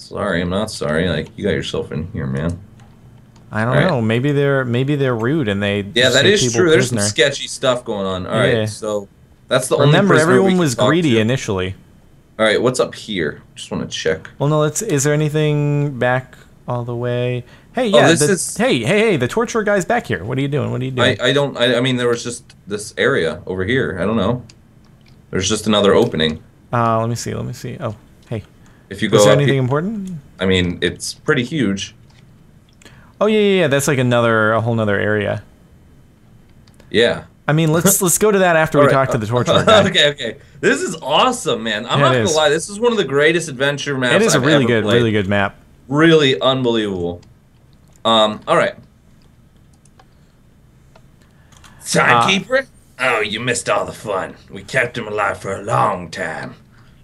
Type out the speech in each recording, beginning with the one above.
Sorry, I'm not sorry. Like you got yourself in here, man. I don't Alright. know. Maybe they're maybe they're rude and they Yeah, that is that take is people true. There's some sketchy stuff going on. All right, Yeah. so that's the only. Remember, prisoner everyone was greedy to. initially. All right, what's up here? Just want to check. Well, no. Let's. Is there anything back all the way? Hey, Oh, yeah. this the, is- Hey, hey, hey! The torturer guy's back here. What are you doing? What are you doing? I I don't. I, I mean, there was just this area over here. I don't know. There's just another opening. uh, let me see. Let me see. Oh. If you go Is there up, anything important? I mean, it's pretty huge. Oh yeah, yeah, yeah. That's like another, a whole nother area. Yeah. I mean, let's let's go to that after we right. talk to the torturer guy. okay, okay. This is awesome, man. I'm Yeah, not gonna is. lie. This is one of the greatest adventure maps. It is a I've really good, played. really good map. really unbelievable. Um. All right. Timekeeper. oh, you missed all the fun. We kept him alive for a long time,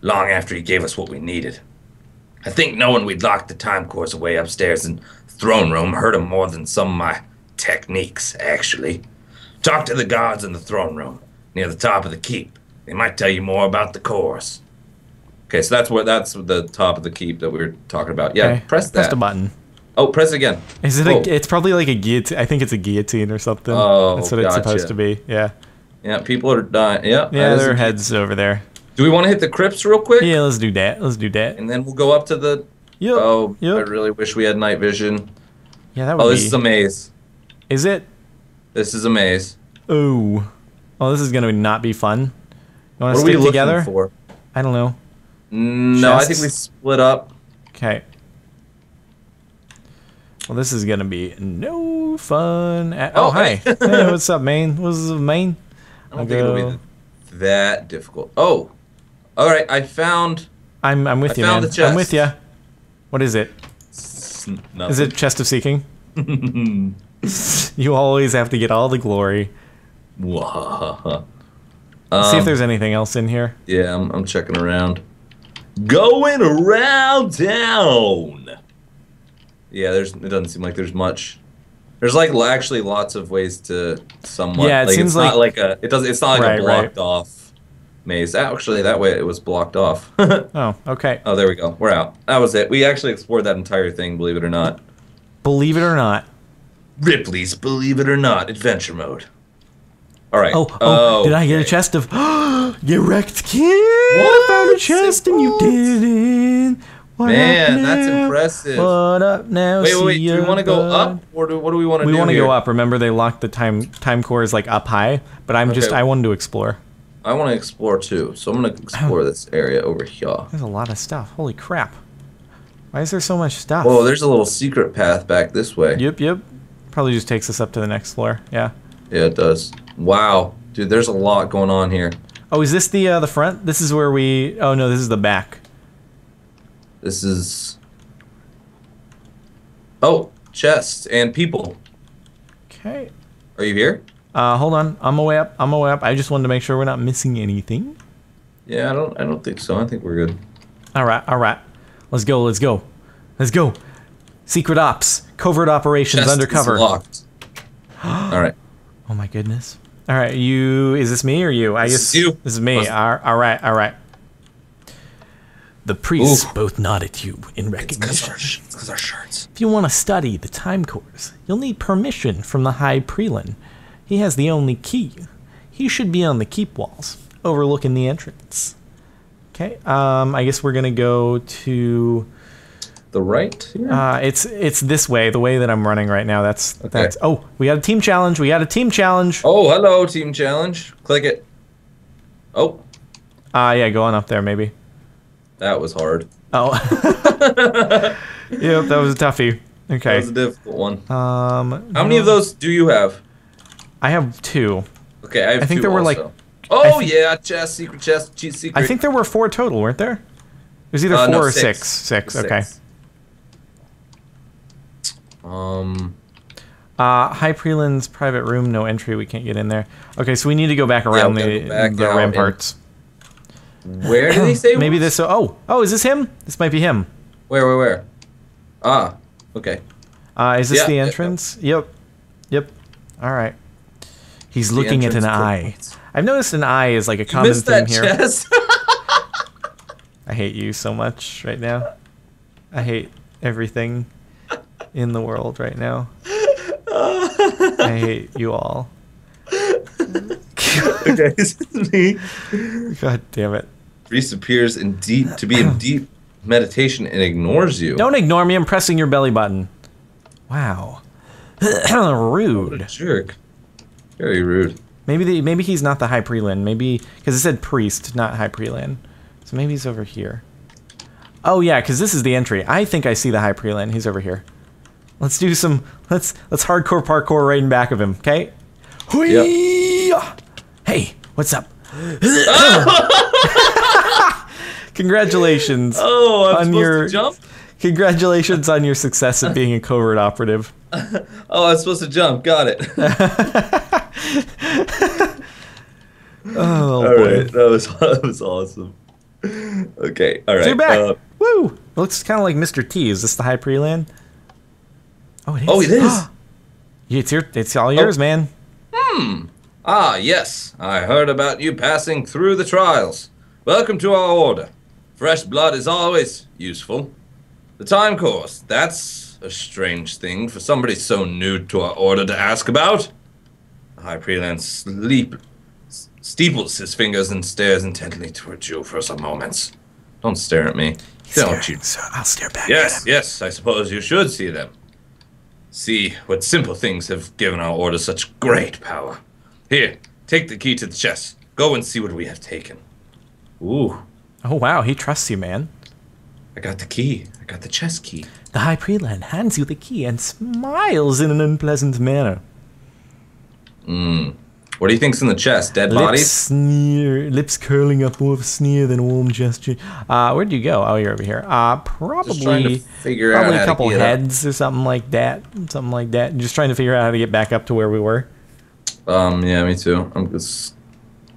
long after he gave us what we needed. I think knowing we'd locked the time cores away upstairs in throne room hurt him more than some of my techniques. Actually, talk to the guards in the throne room near the top of the keep. They might tell you more about the cores. Okay, so that's what that's the top of the keep that we were talking about. Yeah, Okay, press Press the button. Oh, press it again. Is it? Whoa. A, it's probably like a guillotine. I think it's a guillotine or something. Oh, That's what it's supposed to be. Yeah. Yeah, people are dying. Yeah, Yeah, that their heads over there. Do we want to hit the crypts real quick? Yeah, let's do that. Let's do that. And then we'll go up to the. Yep. Oh, I really wish we had night vision. Yeah, that oh, would Oh, be. this is a maze. Is it? This is a maze. Oh. Oh, this is gonna not be fun. You want to stick together? for? I don't know. Mm, no, I think we split up. Okay. Well, this is gonna be no fun. At- oh, Oh, hi. hey. what's up, Maine? What's up, Maine? I don't I'll think it'll be that difficult. Oh, all right. I found. I'm I'm with I you, found man. the I'm with you. What is it? s- Is it chest of seeking? you always have to get all the glory. Wah. See if Um, there's anything else in here. Yeah, I'm, I'm checking around. Going around town. Yeah, there's. It doesn't seem like there's much. There's like actually lots of ways to somewhat. Yeah, it like, seems it's not like a. It does. It's not like Right, a right. blocked off maze. Actually, that way it was blocked off. Oh, okay. oh, there we go. We're out. That was it. We actually explored that entire thing. Believe it or not. Believe it or not. Ripley's Believe It or Not adventure mode. All right. Oh, oh, oh did I get a chest of you wrecked kid? I found a chest and you didn't. What Man, up that's impressive. What up now? Wait, wait, wait. Do we want to go up, or do, what do we want to do? We want to go up. Remember, they locked the time time cores like up high, but I'm just I wanted to explore. I want to explore too, so I'm gonna explore this area over here. There's a lot of stuff. Holy crap! Why is there so much stuff? Whoa, there's a little secret path back this way. Yep, yep. Probably just takes us up to the next floor. Yeah. Yeah, it does. Wow, dude, there's a lot going on here. Oh, is this the uh, the front? This is where we. Oh no, this is the back. This is. Oh, chests and people. Okay. Are you here? Uh, hold on. I'm away up. I'm away up. I just wanted to make sure we're not missing anything. Yeah, I don't. I don't think so. I think we're good. All right, all right. Let's go. Let's go. Let's go. Secret ops, covert operations, Chest is undercover. locked. All right. Oh my goodness. All right, you. Is this me or you? I is you. This is me. Must- All right, all right. The priests Ooh. both nod at you in It's because recognition. our, our shirts. If you want to study the time cores, you'll need permission from the High Prelin. He has the only key. He should be on the keep walls, overlooking the entrance. Okay. Um, I guess we're gonna go to. The right here. Uh, it's it's this way, the way that I'm running right now. That's that's. Oh, we got a team challenge. We got a team challenge. oh, hello, team challenge. Click it. Oh, Ah, yeah, go on up there maybe. that was hard. Oh. yep, that was a toughie. Okay. That was a difficult one. Um, How many of those do you have? I have two. Okay, I have I think there were, like- Oh yeah, chest, secret chest, cheat secret. I think there were four total, weren't there? It was either Uh, four no, or six. six. Six. Okay. Um. Uh, High Prelin's private room, no entry. We can't get in there. Okay, so we need to go back around gotta the, back the ramparts. Where did they say? Maybe this. Oh, oh, is this him? This might be him. Where, where, where? Ah, okay. Uh, is this Yeah, the yeah, yeah. entrance? Yep. Yep. All right. He's looking at an eye. I've noticed an eye is like a common missed theme that here. chest. I hate you so much right now. I hate everything in the world right now. I hate you all. okay, this is me. God damn it. Reese appears in deep to be in deep meditation and ignores you. Don't ignore me. I'm pressing your belly button. Wow. Rude. jerk. Very rude. Maybe the, maybe he's not the high preland. Maybe because it said priest, not high preland. So maybe he's over here. Oh yeah, because this is the entry. I think I see the high preland. He's over here. Let's do some. Let's let's hardcore parkour right in back of him. Okay. Hui! Hey, what's up? Congratulations. Oh, I'm On supposed your- to jump. Congratulations on your success at being a covert operative. Oh, I was supposed to jump. Got it. Oh all boy. right, that was that was awesome. Okay, all right. So you're back. uh, Woo! It looks kind of like Mr. T. Is this the high preland? Oh, it is. oh, it is. It's your. It's all yours, man. Hmm. Ah, yes. I heard about you passing through the trials. Welcome to our order. Fresh blood is always useful. The time cores, that's a strange thing for somebody so new to our order to ask about. The High Preland sleep, steeples his fingers and stares intently towards you for some moments. Don't stare at me. Don't you? So I'll stare back. Yes, At him. yes, I suppose you should see them. See what simple things have given our order such great power. Here, take the key to the chest. Go and see what we have taken. Ooh, Oh wow, he trusts you, man. I got the key. Got the chest key. The high preland hands you the key and smiles in an unpleasant manner. What do you think's in the chest? Dead Lips bodies? sneer, lips curling up more of a sneer than a warm gesture. Uh, where'd you go? Oh, you're over here. Uh, Just trying to probably, figure out probably how a couple get up. heads or something like that. Something like that. Just trying to figure out how to get back up to where we were. Um, yeah, me too. I'm just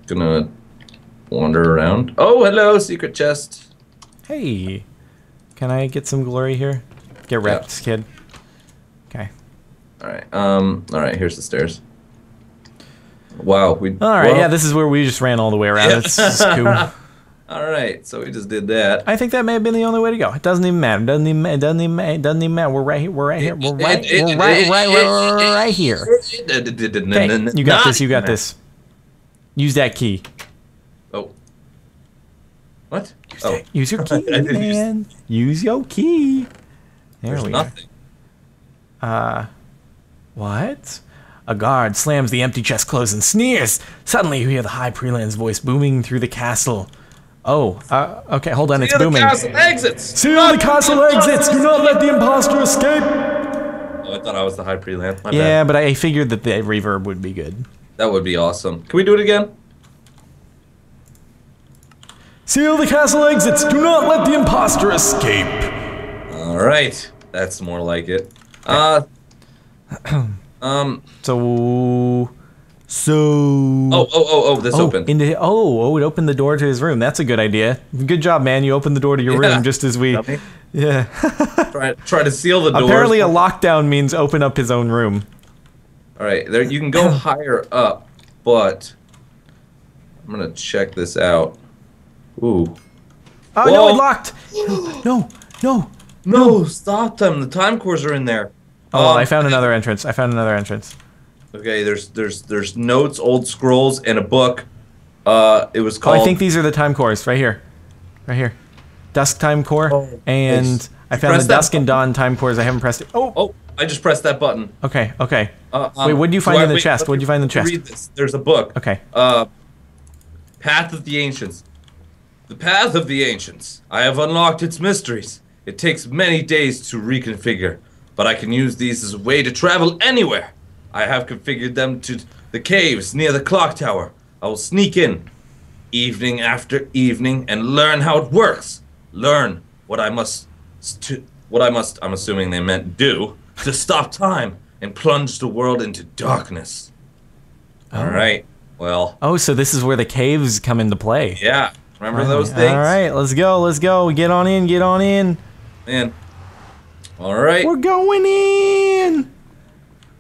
gonna wander around. Oh, hello, secret chest. Hey, can I get some glory here? Get wrecked, kid. Okay. All right. Um. All right. Here's the stairs. Wow. We. All right. well, yeah, this is where we just ran all the way around. Yeah. It's, it's cool. All right. So we just did that. I think that may have been the only way to go. It doesn't even matter. It doesn't even. It doesn't even. It doesn't even matter. We're right here. We're right here. We're right. We're right. Right. Right. Right here. Okay, you got this. You got this. Use that key. What? Oh. Use your key, didn't use- man. Use your key. There There's we nothing. Uh, What? A guard slams the empty chest closed and sneers. Suddenly, you hear the high preland's voice booming through the castle. Oh, uh, okay, hold on, it's Seal the booming. castle exits. Seal the castle exits. Do not let the imposter escape. Oh, I thought I was the high preland. My Yeah, bad. but I figured that the reverb would be good. That would be awesome. Can we do it again? Seal the castle exits. Do not let the imposter escape. All right. That's more like it. Uh. um. So, so. Oh. Oh. Oh. Oh. This Oh, opened. into oh, oh, it opened the door to his room. That's a good idea. Good job, man. You opened the door to your Yeah. room just as we. Dummy. Yeah. try, try to seal the doors. Apparently, a lockdown means open up his own room. All right. There. You can go higher up, but I'm gonna check this out. Ooh. Oh no, it locked. No, no. No! Stop them. The time cores are in there. Oh, Um, I found another entrance. I found another entrance. Okay, there's there's there's notes, old scrolls, and a book. Uh, it was Oh, called. I think these are the time cores right here, right here. Dusk time core, Oh, and nice. I found the pressed that dusk and dawn time cores. I haven't pressed it. Oh, Oh, I just pressed that button. okay, okay. Uh, Wait, um, what'd you find in the wait, chest? What'd me- you find in the let me chest? Read this. There's a book. Okay. Uh, Path of the Ancients. The Path of the Ancients. I have unlocked its mysteries. It takes many days to reconfigure, but I can use these as a way to travel anywhere. I have configured them to the caves near the clock tower. I will sneak in, evening after evening, and learn how it works. Learn what I must, st- what I must. I'm assuming they meant do to stop time and plunge the world into darkness. Oh. All right. Well, Oh, so this is where the caves come into play. yeah. Remember those things? All right, let's go. Let's go. Get on in. Get on in. Man. All right. We're going in.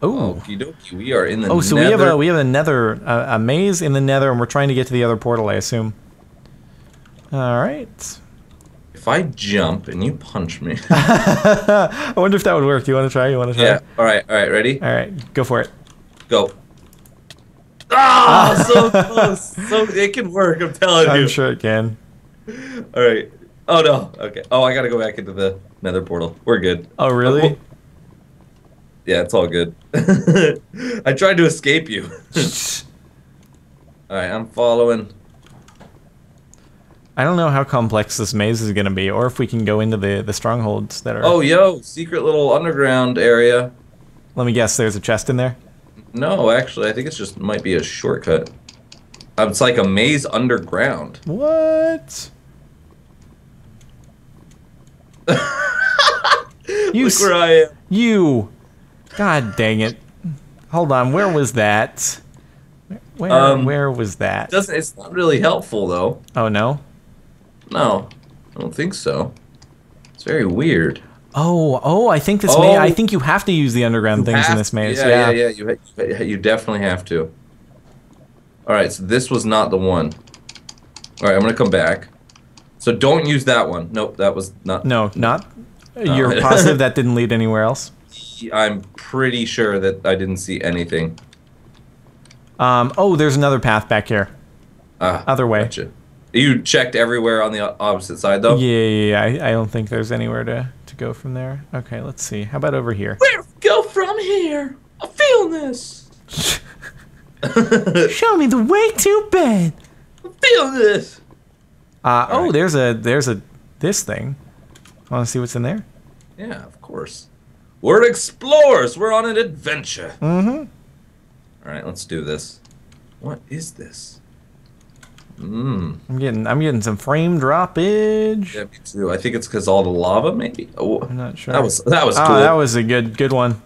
Oh. Okie dokie. We are in the Oh, so nether. we have a we have a nether a, a maze in the nether, and we're trying to get to the other portal, I assume. All right. if I jump and you punch me. I wonder if that would work. Do you want to try? You want to try? yeah. All right. All right. Ready? All right, go for it. Go. Ah, so close. So it can work. I'm telling you. I'm sure it can. All right. Oh no. Okay. Oh, I gotta go back into the Nether portal. We're good. Oh, really? Yeah, it's all good. I tried to escape you. all right, I'm following. I don't know how complex this maze is going to be, or if we can go into the the strongholds that are. Oh, yo, secret little underground area. Let me guess. There's a chest in there. No, actually, I think it's just might be a shortcut. Uh, It's like a maze underground. What? you Look where I am. you. God dang it. Hold on. Where was that? Where Um, where was that? Doesn't it's not really helpful though. Oh no. No, I don't think so. It's very weird. Oh, oh, I think this Oh. maze. I think you have to use the underground things in this maze. Yeah, Yeah. yeah, yeah. You you definitely have to. All right, so this was not the one. All right, I'm gonna come back. So don't use that one. Nope, that was not. No, not. You're positive that didn't lead anywhere else. I'm pretty sure that I didn't see anything. Um. Oh, there's another path back here. Ah, Other way. Gotcha. You checked everywhere on the opposite side though. Yeah, yeah, yeah. I, I don't think there's anywhere to go from there. Okay, let's see. How about over here? Where go from here? I feel this. Show me the way to bed. I feel this. Uh, oh, Alright. there's a there's a this thing. Want to see what's in there? Yeah, of course. We're explorers. We're on an adventure. Mm-hmm. All right, let's do this. What is this? Mmm. I'm getting I'm getting some frame droppage. Yeah, me too. I think it's because all the lava, maybe. Oh, I'm not sure. that was that was oh, cool. that was a good good one.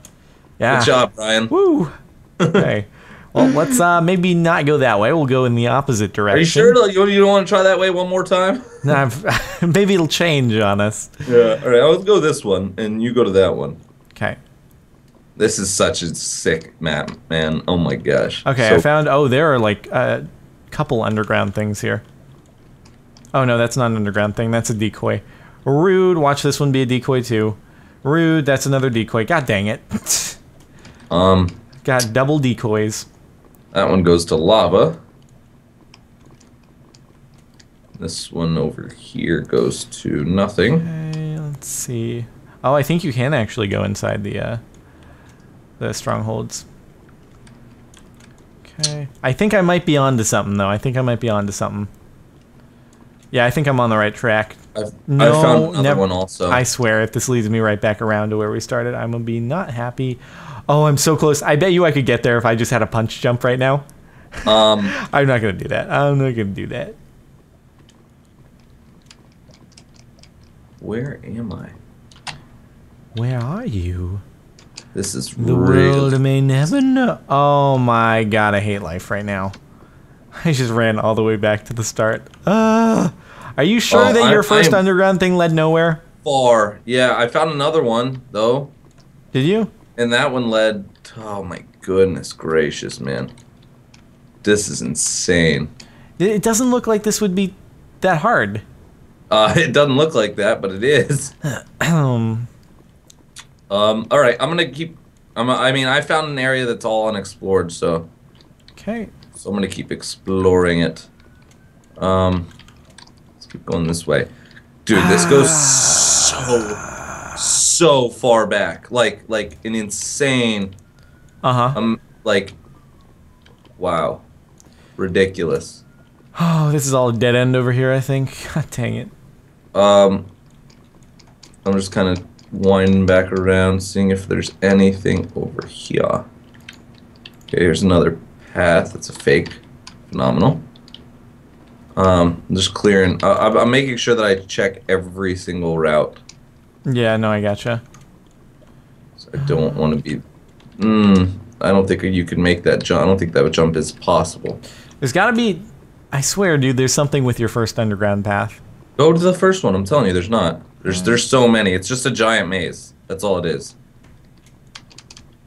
Yeah. Good job, Ryan. Woo. Okay. well, let's uh maybe not go that way. We'll go in the opposite direction. Are you sure you, you don't want to try that way one more time? No, maybe it'll change on us. Yeah. All right, I'll go this one, and you go to that one. Okay. This is such a sick map, man. Oh my gosh. Okay, So- I found. Oh, there are like a couple underground things here. Oh no, that's not an underground thing. That's a decoy. Rude. Watch this one be a decoy too. Rude. That's another decoy. God dang it. Um, Got double decoys. that one goes to lava. This one over here goes to nothing. Okay, let's see. Oh, I think you can actually go inside the uh, the strongholds. Okay. I think I might be onto something though. I think I might be onto something. Yeah, I think I'm on the right track. I've, No, I found another never- one also. I swear, if this leads me right back around to where we started, I'm gonna be not happy. Oh, I'm so close. I bet you I could get there if I just had a punch jump right now. um, I'm not gonna do that. I'm not gonna do that. where am I? Where are you? This is The real. world may never know. Oh my god, I hate life right now. I just ran all the way back to the start. Uh, are you sure Oh, that I- your 1st underground thing led nowhere? far. Yeah, I found another one though, Did you? and that one led. Oh my goodness gracious, man! This is insane. It it doesn't look like this would be that hard. Uh, it doesn't look like that, but it is. Um, Um, all right, I'm gonna keep. I'm. I mean, I found an area that's all unexplored, so okay. so I'm gonna keep exploring it. Um, let's keep going this way, dude. This goes so so far back, like like an insane. Uh huh. Um, like, wow, ridiculous. Oh, this is all a dead end over here, I think. God dang it. Um, I'm just kind of winding back around, seeing if there's anything over here. Okay, here's another path. That's a fake. Phenomenal. Um, I'm just clearing. Uh, I'm, I'm making sure that I check every single route. Yeah, no, I gotcha. So I don't want to be. Mm, I don't think you can make that jump. I don't think that jump is possible. There's gotta be. I swear, dude, there's something with your first underground path. Go to the first one. I'm telling you, there's not. There's there's so many. It's just a giant maze. That's all it is.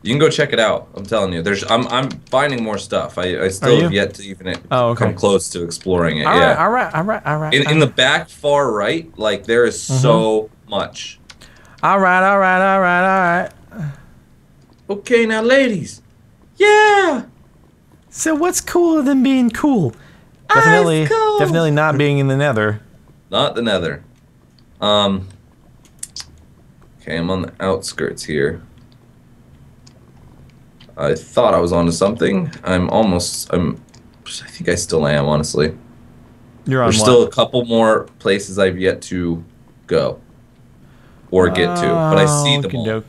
You can go check it out. I'm telling you. There's I'm I'm finding more stuff. I, I still have yet to even Oh, okay. come close to exploring it. All right, yeah. all right, all right, all right. In, in the back far right, like there is Mm-hmm. so much. all right, all right, all right, all right. Okay, now ladies. Yeah. So what's cooler than being cool? Definitely, definitely not being in the Nether. Not the nether. Um. Okay, I'm on the outskirts here. I thought I was onto something. I'm almost. I'm. I think I still am, honestly. You're on There's what? still a couple more places I've yet to go or get to, but I see them all.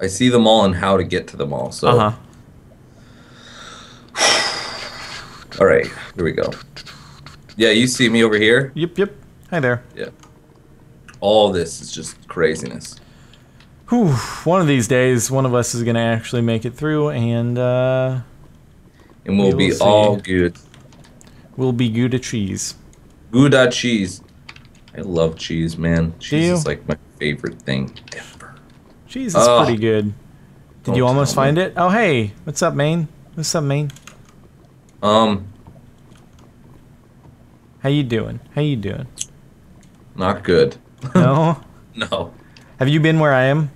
I see them all and how to get to them all. So, Uh huh. all right, here we go. Yeah, you see me over here. Yep, yep. Hi there. Yeah. All this is just craziness. Whew. One of these days, one of us is gonna actually make it through, and uh, And we'll We be see. all good. we'll be good at cheese. Gouda cheese. I love cheese, man. Cheese is like my favorite thing ever. Cheese is Oh. pretty good. Did you almost tell me. find it? Oh, hey, what's up, Maine? What's up, Maine? Um, How you doing? How you doing? not good. No. No. Have you been where I am?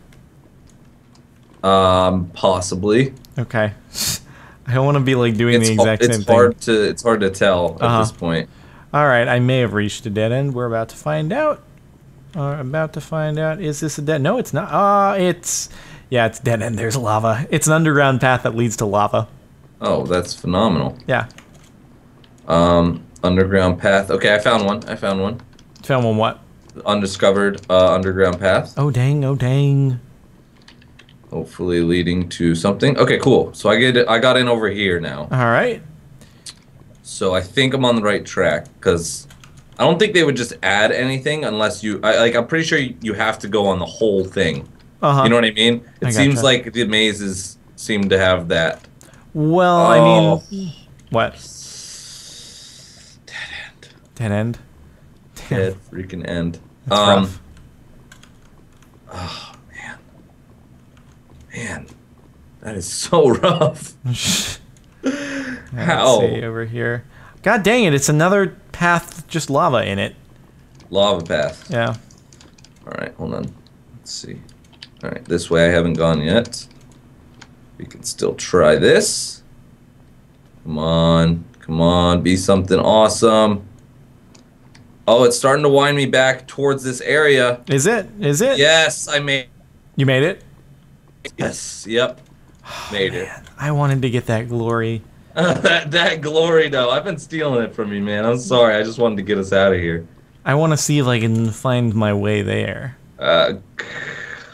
Um, possibly. Okay. I don't want to be like doing It's the exact it's same thing. hard to it's hard to tell at Uh-huh. this point. All right, I may have reached a dead end. We're about to find out. Are about to find out. Is this a dead? No, it's not. Ah, it's yeah, it's dead end. There's lava. It's an underground path that leads to lava. Oh, that's phenomenal. Yeah, Um, underground path. Okay, I found one. I found one. found one. What? Undiscovered uh, underground path. Oh dang! Oh dang! Hopefully leading to something. Okay, cool. So I get I got in over here now. All right. So I think I'm on the right track because I don't think they would just add anything unless you I, like. I'm pretty sure you, have to go on the whole thing. Uh huh. You know what I mean? It I seems gotcha. like the mazes seem to have that. well, Oh. I mean, what? Dead end. Dead freaking end. That's um, rough. Oh man, man, that is so rough. How? Let's see over here. God dang it! It's another path with just lava in it. Lava path. Yeah. All right, hold on. Let's see. All right, this way I haven't gone yet. We can still try this. Come on, come on, be something awesome. Oh, it's starting to wind me back towards this area. Is it? Is it? Yes, I made. You made it. Yes, yep, made it. I wanted to get that glory. that, that glory, though. I've been stealing it from you, man. I'm sorry. I just wanted to get us out of here. I want to see if I can find my way there. Uh,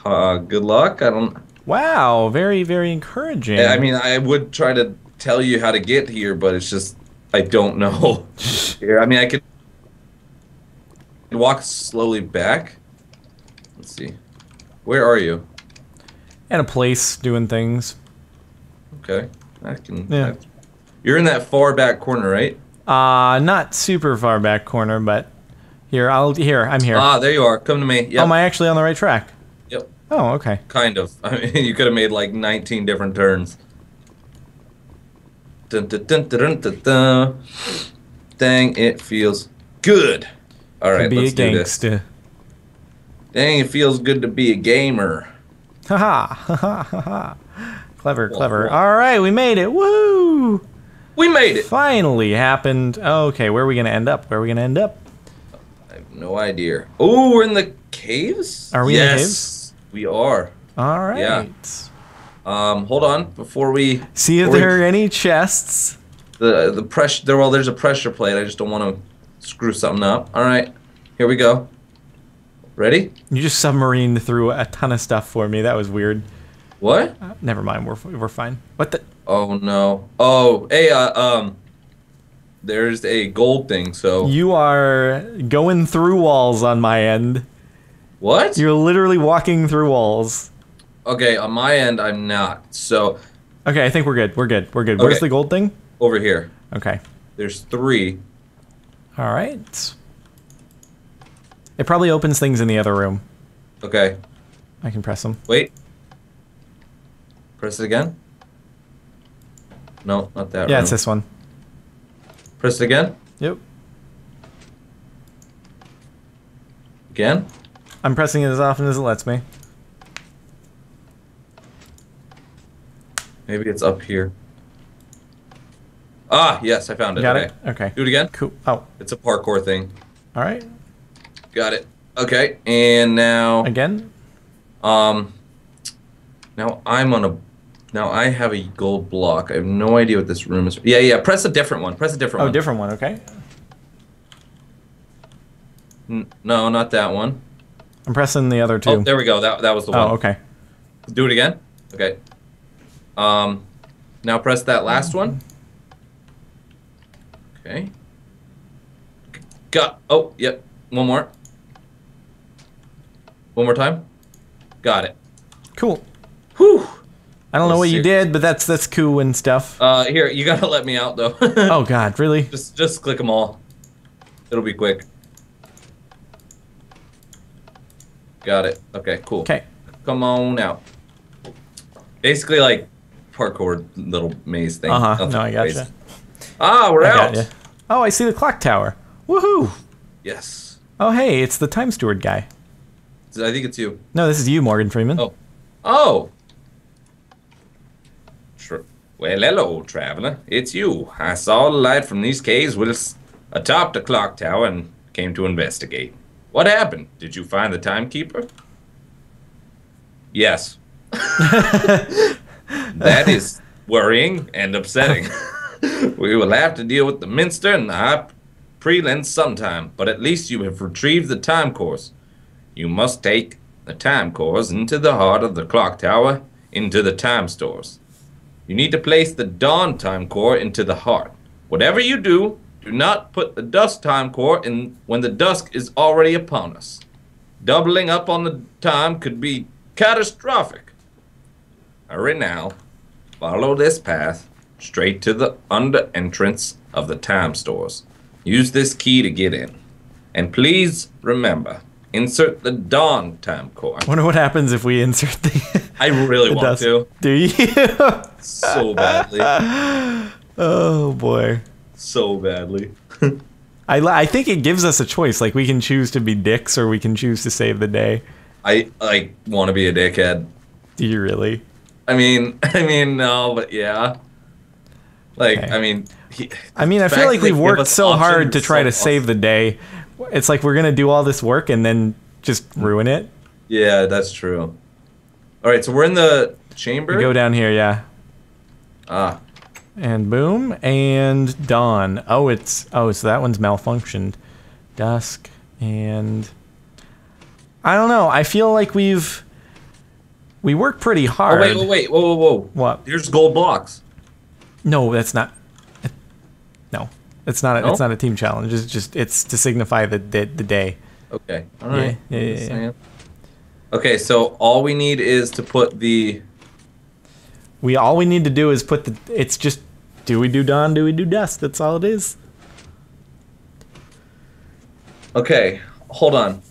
uh, good luck. I don't. Wow, very very encouraging. I mean, I would try to tell you how to get here, but it's just I don't know. here, I mean, I could walk slowly back. Let's see. Where are you? In a place doing things. Okay, I can. Yeah. I- you're in that far back corner, right? Uh not super far back corner, but here I'll here I'm here. Ah, there you are. Come to me. Yep. Oh, am I actually on the right track? Yep. Oh, okay. Kind of. I mean, you could have made like 19 different turns. Dun, dun, dun, dun, dun, dun, dun. Dang, it feels good. All right, let's do this. Dang, it feels good to be a gamer. Haha, haha, haha. Clever, Whoa, clever. whoa. All right, we made it. Woo! We made it. Finally happened. Okay, where are we gonna end up? Where are we gonna end up? I have no idea. Oh, we're in the caves. Are we in the yes, caves? We are. All right. Yeah. Um, hold on before we See if before we- there are any chests. the the pressure. There, well, there's a pressure plate. I just don't want to screw something up. All right, here we go. Ready? You just submarined through a ton of stuff for me. That was weird. What? Uh, never mind. We're we're fine. What the? Oh no. Oh, hey, uh, um, there's a gold thing. So You are going through walls on my end. what? You're literally walking through walls. Okay, on my end, I'm not. So Okay, I think we're good. We're good. We're good. Where's the gold thing? over here, Okay. there's three. All right. It probably opens things in the other room. Okay, I can press them. wait. Press it again. No, not that. Yeah, room. it's this one. Press it again. Yep. Again. I'm pressing it as often as it lets me. Maybe it's up here. Ah, yes, I found it. Got okay. it? Okay. Do it again. Cool. Oh, It's a parkour thing. all right. Got it. Okay, and now, Again? um, now I'm on a, now I have a gold block. I have no idea what this room is. Yeah, yeah. Press a different one. Press a different Oh, one. different one. Okay. N- no, not that one. I'm pressing the other two. Oh, there we go. That that was the one. Oh, okay. Do it again. Okay. Um, now press that last one. Okay. Got. Oh, yep. One more. One more time. Got it. Cool. Whew. I don't know what you did, but that's that's cool and stuff. Uh, here you gotta let me out though. oh God, really? Just just click them all. It'll be quick. Got it. Okay. Cool. Okay. Come on out. Basically, like parkour little maze thing. Uh huh. Nothing No, I crazy. gotcha. Ah, we're I out. Oh, I see the clock tower. Woohoo! Yes. Oh, hey, it's the time steward guy. I think it's you. No, this is you, Morgan Freeman. Oh. Oh. Sure. Well, hello, traveler. It's you. I saw the light from these caves whilst atop the clock tower and came to investigate. What happened? Did you find the timekeeper? Yes. that is worrying and upsetting. we will have to deal with the Minster and the High Preland sometime, but at least you have retrieved the time cores. You must take the time cores into the heart of the clock tower, into the time stores. You need to place the dawn time core into the heart. Whatever you do, do not put the dusk time core in when the dusk is already upon us. Doubling up on the time could be catastrophic. Hurry now. Follow this path straight to the under entrance of the time stores. Use this key to get in. And please remember, insert the dawn time core. Wonder what happens if we insert the. I really the want dust. to Do you? so badly, oh boy. so badly. I, I think it gives us a choice. Like we can choose to be dicks or we can choose to save the day. I I want to be a dickhead. Do you really? I mean, I mean, no, but yeah. Like, Okay. I mean, he, I mean, I feel like we've worked so hard to try so to awesome. save the day. It's like we're gonna do all this work and then just ruin it. Yeah, that's true. All right, so we're in the chamber. We go down here, yeah. ah, And boom, and dawn. Oh, it's oh, so that one's malfunctioned. Dusk and I don't know. I feel like we've we work pretty oh hard. wait, wait, wait, whoa, whoa, whoa. What? There's gold blocks. No, that's not. No, it's not. A, No? It's not a team challenge. It's just it's to signify the the, the day. Okay, all right. Yeah, yeah, yeah, yeah. Okay, so all we need is to put the. We all we need to do is put the. It's just. Do we do dawn? Do we do dusk? That's all it is. Okay, hold on.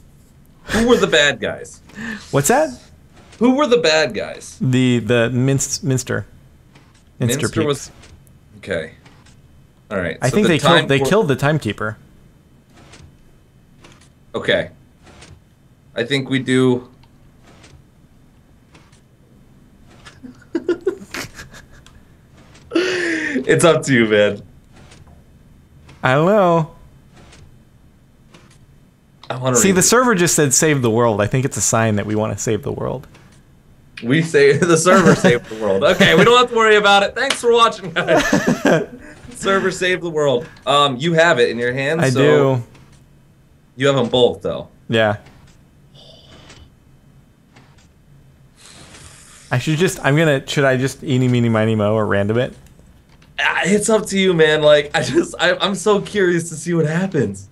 Who were the bad guys? What's that? Who were the bad guys? The the minst, minster. Minster, Minster was. Okay. All right. I so think the they killed. They killed the timekeeper. Okay. I think we do. it's up to you, man. I don't know. I want to See, the server just said save the world. I think it's a sign that we want to save the world. We say the server saved the world. Okay, we don't have to worry about it. Thanks for watching, guys. server saved the world. Um, you have it in your hands. I so do. You have them both, though. Yeah. I should just. I'm gonna. Should I just eeny meeny miny mo or random it? Ah, It's up to you, man. Like, I just, I, I'm so curious to see what happens.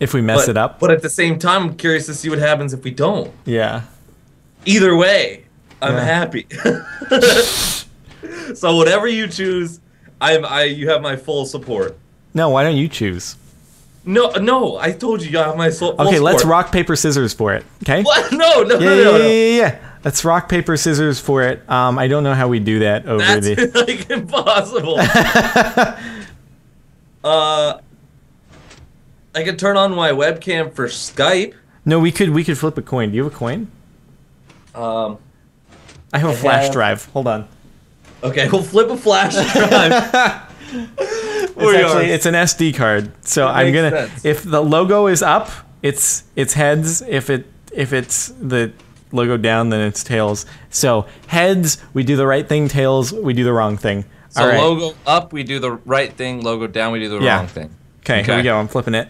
If we mess but, it up. But at the same time, I'm curious to see what happens if we don't. yeah. Either way, I'm Yeah. happy. so whatever you choose, I'm, I, you have my full support. No. Why don't you choose? No, no, I told you you have my full Okay. Let's rock paper scissors for it. Okay. What? No, no, Yeah, no, yeah, no, yeah, no. yeah, yeah. Let's rock paper scissors for it. Um, I don't know how we do that over That's the. like impossible. uh, I could turn on my webcam for Skype. No, we could we could flip a coin. Do you have a coin? Um, I have a flash have- drive. Hold on. okay, we'll flip a flash drive. It's actually it's an SD card. So That I'm gonna sense. if the logo is up, it's it's heads. If it if it's the logo down, then it's tails. So heads, we do the right thing. Tails, we do the wrong thing. So right. logo up, we do the right thing. Logo down, we do the Yeah. wrong thing. Okay, here we Okay. go. I'm flipping it.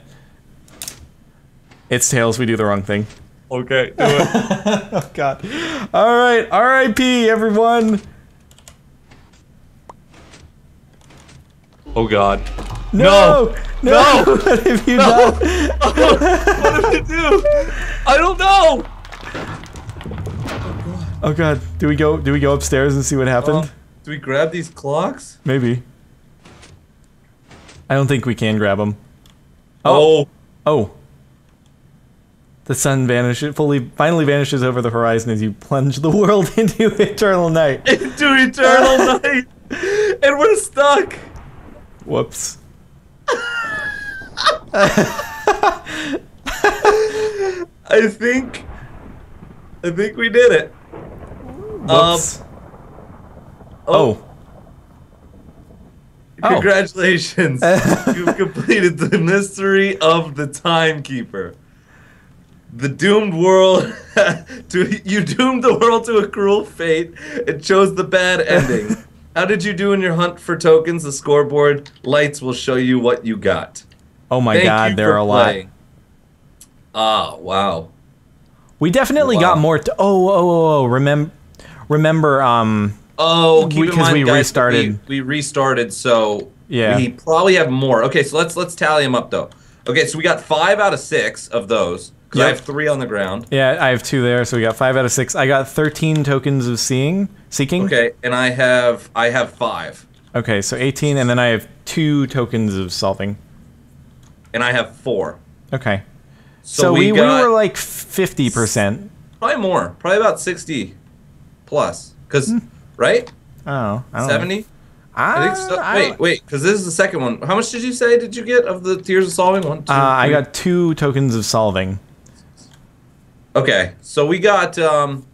It's tails. We do the wrong thing. Okay, do it. Oh God. All right. R.I.P. Everyone. oh God. No. No. No. what have you done? what did you do? I don't know. Oh God. Do we go? Do we go upstairs and see what happened? Uh, do we grab these clocks? Maybe. I don't think we can grab them. Oh. Oh. The sun vanishes, fully, finally vanishes over the horizon as you plunge the world into eternal night. into eternal night, and we're stuck. Whoops. I think, I think we did it. Whoops. Um, oh. oh. Oh. Congratulations! You've completed the mystery of the timekeeper. The doomed world to you doomed the world to a cruel fate and chose the bad ending. How did you do in your hunt for tokens? The scoreboard lights will show you what you got. Oh my Thank God, there are a lot. Ah, wow. We definitely got more. T- oh, oh, oh, oh. Remember, remember. Um, Oh, Because mind, we restarted. We, we restarted, so Yeah. we probably have more. Okay, so let's let's tally them up though. Okay, so we got five out of six of those because I have three on the ground. yeah, I have two there, so we got five out of six. I got thirteen tokens of seeing, seeking. Okay, and I have I have five, Okay, so eighteen, and then I have two tokens of solving. and I have four. Okay. So, So, we, we, we were like fifty percent. probably more, probably about sixty plus, because right Oh, I seventy. I, I think so. I Wait, wait, because this is the second one. How much did you say did you get of the Tears of Solving? One, two, Uh, I got two tokens of solving. Okay, so we got um,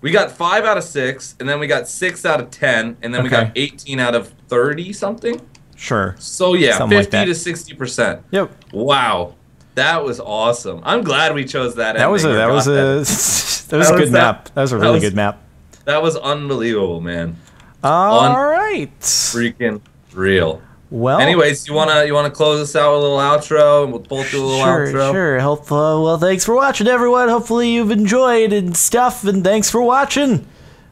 we got five out of six, and then we got six out of ten, and then we got eighteen out of thirty something. Sure. So yeah, Something fifty that. to sixty percent. Yep. Wow, that was awesome. I'm glad we chose that. That was a that was a that. was a That was good that- map. That was a really was- good map. that was unbelievable, man. All right. Freaking real. Well. Anyways, you wanna you wanna close us out with a little outro, and we'll both do a little Sure, outro. sure. Hope, uh, well, thanks for watching, everyone. Hopefully, you've enjoyed and stuff, and thanks for watching.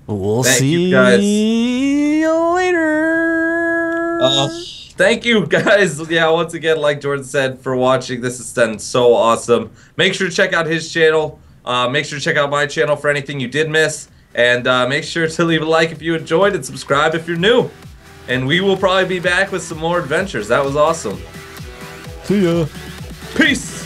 We'll Thank see you, guys. you later. Uh, thank you guys. Yeah, once again, like Jordan said, for watching. This has been so awesome. Make sure to check out his channel. Uh, make sure to check out my channel for anything you did miss. And uh, make sure to leave a like if you enjoyed and subscribe if you're new. And we will probably be back with some more adventures. That was awesome. see ya. Peace.